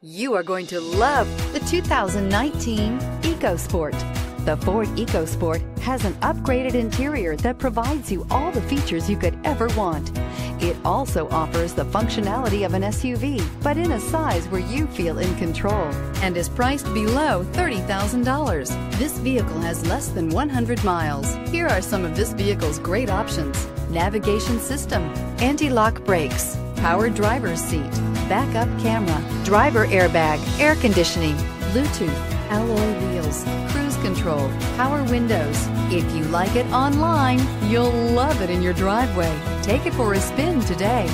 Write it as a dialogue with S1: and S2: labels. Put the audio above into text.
S1: You are going to love the 2019 EcoSport. The Ford EcoSport has an upgraded interior that provides you all the features you could ever want. It also offers the functionality of an SUV, but in a size where you feel in control and is priced below $30,000. This vehicle has less than 100 miles. Here are some of this vehicle's great options. Navigation system, anti-lock brakes, power driver's seat, backup camera, driver airbag, air conditioning, Bluetooth, alloy wheels, cruise control, power windows. If you like it online, you'll love it in your driveway. Take it for a spin today.